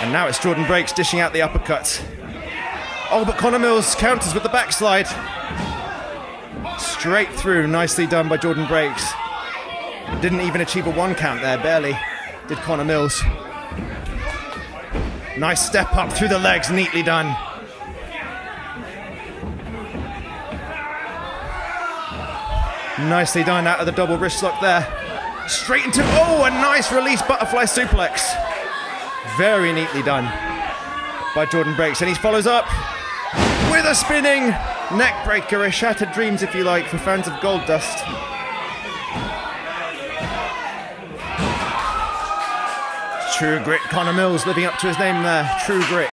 And now it's Jordan Breaks dishing out the uppercut. Oh, but Connor Mills counters with the backslide. Straight through, nicely done by Jordan Breaks. Didn't even achieve a one count there, barely did Connor Mills. Nice step up through the legs, neatly done. Nicely done out of the double wrist lock there. Straight into, oh, a nice release butterfly suplex. Very neatly done by Jordan Breaks. And he follows up with a spinning neck breaker, a shattered dreams, if you like, for fans of Goldust. True grit, Connor Mills living up to his name there. True grit.